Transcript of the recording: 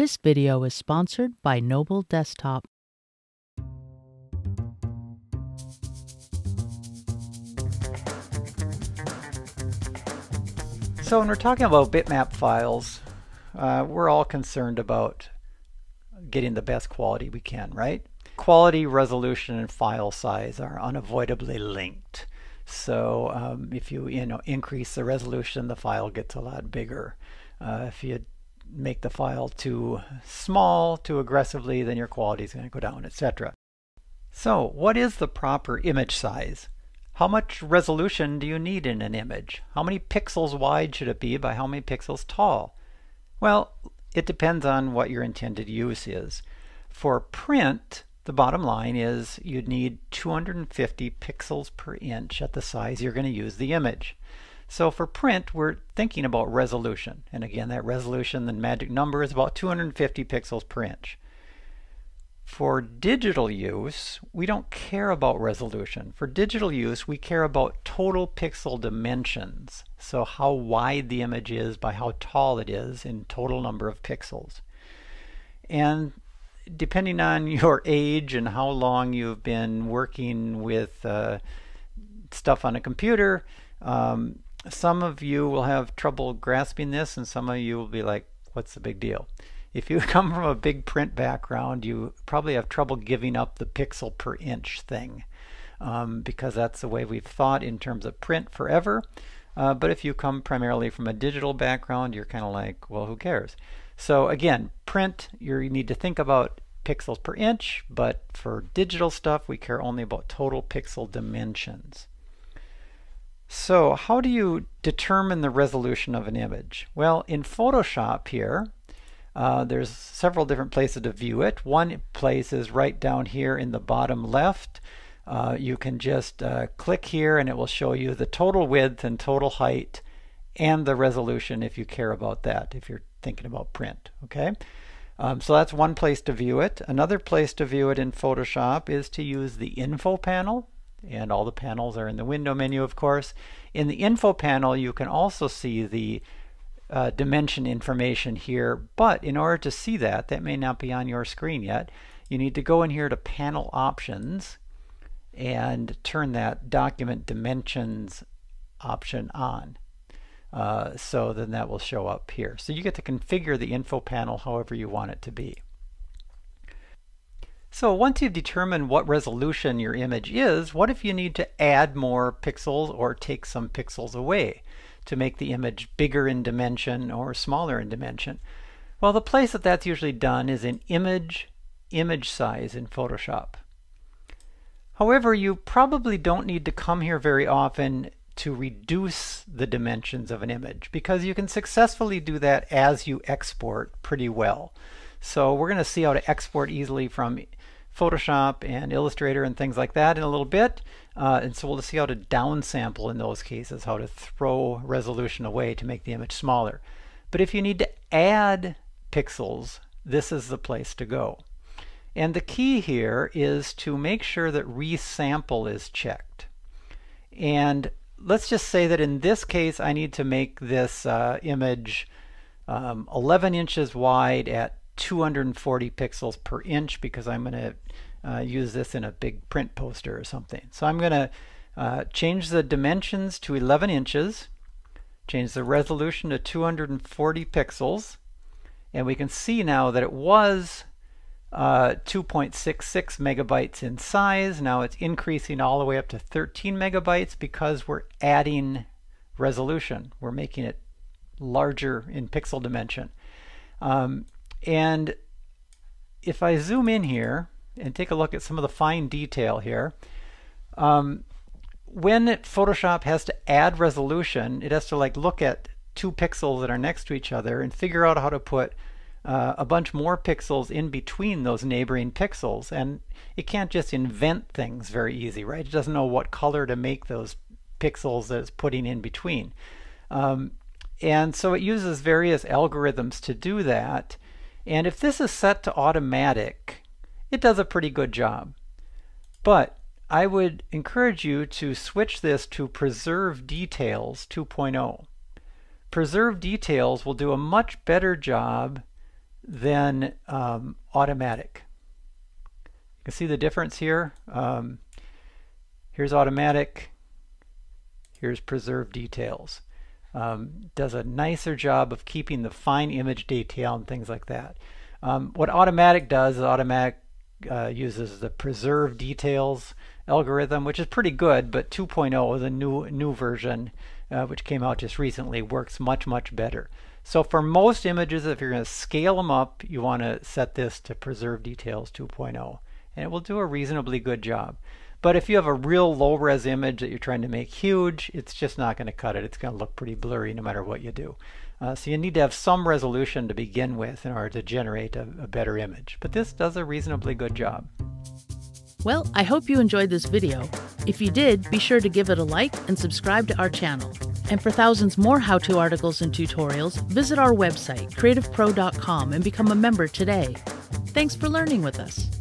This video is sponsored by Noble Desktop. So when we're talking about bitmap files, uh, we're all concerned about getting the best quality we can, right? Quality, resolution, and file size are unavoidably linked. So um, if you you know increase the resolution, the file gets a lot bigger. Uh, if you make the file too small, too aggressively, then your quality is going to go down, etc. So what is the proper image size? How much resolution do you need in an image? How many pixels wide should it be by how many pixels tall? Well, it depends on what your intended use is. For print, the bottom line is you'd need 250 pixels per inch at the size you're going to use the image. So for print, we're thinking about resolution. And again, that resolution, the magic number is about 250 pixels per inch. For digital use, we don't care about resolution. For digital use, we care about total pixel dimensions. So how wide the image is by how tall it is in total number of pixels. And depending on your age and how long you've been working with uh, stuff on a computer, um, some of you will have trouble grasping this and some of you will be like, what's the big deal? If you come from a big print background, you probably have trouble giving up the pixel per inch thing um, because that's the way we've thought in terms of print forever. Uh, but if you come primarily from a digital background, you're kind of like, well, who cares? So again, print, you need to think about pixels per inch, but for digital stuff, we care only about total pixel dimensions. So how do you determine the resolution of an image? Well, in Photoshop here, uh, there's several different places to view it. One place is right down here in the bottom left. Uh, you can just uh, click here and it will show you the total width and total height and the resolution if you care about that, if you're thinking about print. Okay, um, So that's one place to view it. Another place to view it in Photoshop is to use the info panel and all the panels are in the window menu of course. In the info panel you can also see the uh, dimension information here, but in order to see that, that may not be on your screen yet, you need to go in here to Panel Options and turn that Document Dimensions option on. Uh, so then that will show up here. So you get to configure the info panel however you want it to be. So once you've determined what resolution your image is, what if you need to add more pixels or take some pixels away? to make the image bigger in dimension or smaller in dimension? Well, the place that that's usually done is in Image, Image Size in Photoshop. However, you probably don't need to come here very often to reduce the dimensions of an image because you can successfully do that as you export pretty well. So we're going to see how to export easily from Photoshop and Illustrator and things like that in a little bit. Uh, and so we'll see how to downsample in those cases, how to throw resolution away to make the image smaller. But if you need to add pixels, this is the place to go. And the key here is to make sure that resample is checked. And let's just say that in this case I need to make this uh, image um, 11 inches wide at 240 pixels per inch because I'm going to uh, use this in a big print poster or something. So I'm going to uh, change the dimensions to 11 inches, change the resolution to 240 pixels, and we can see now that it was uh, 2.66 megabytes in size. Now it's increasing all the way up to 13 megabytes because we're adding resolution. We're making it larger in pixel dimension. Um, and if I zoom in here and take a look at some of the fine detail here, um, when Photoshop has to add resolution, it has to like look at two pixels that are next to each other and figure out how to put uh, a bunch more pixels in between those neighboring pixels. And it can't just invent things very easy, right? It doesn't know what color to make those pixels that it's putting in between. Um, and so it uses various algorithms to do that. And if this is set to automatic, it does a pretty good job. But I would encourage you to switch this to Preserve Details 2.0. Preserve Details will do a much better job than um, automatic. You can see the difference here. Um, here's automatic. Here's preserve details. Um, does a nicer job of keeping the fine image detail and things like that. Um, what automatic does is automatic uh, uses the preserve details algorithm, which is pretty good, but 2.0 is a new new version uh, which came out just recently, works much, much better. So for most images, if you're going to scale them up, you want to set this to preserve details 2.0, and it will do a reasonably good job. But if you have a real low res image that you're trying to make huge, it's just not going to cut it. It's going to look pretty blurry no matter what you do. Uh, so you need to have some resolution to begin with in order to generate a, a better image. But this does a reasonably good job. Well, I hope you enjoyed this video. If you did, be sure to give it a like and subscribe to our channel. And for thousands more how-to articles and tutorials, visit our website, creativepro.com and become a member today. Thanks for learning with us.